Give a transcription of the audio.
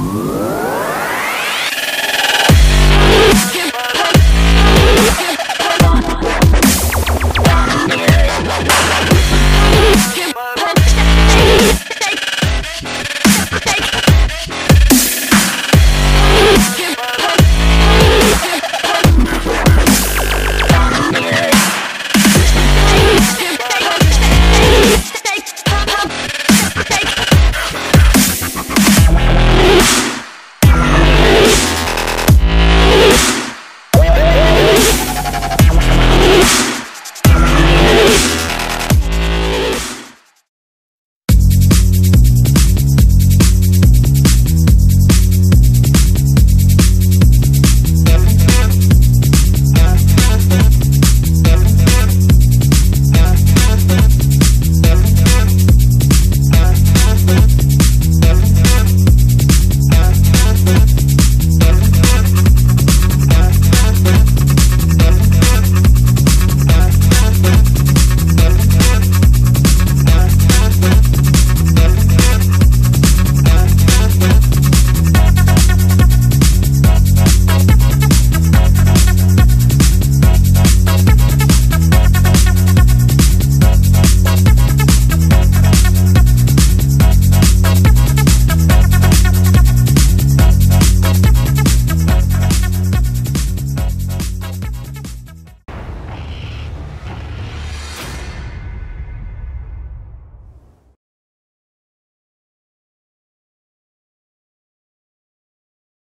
Whoa.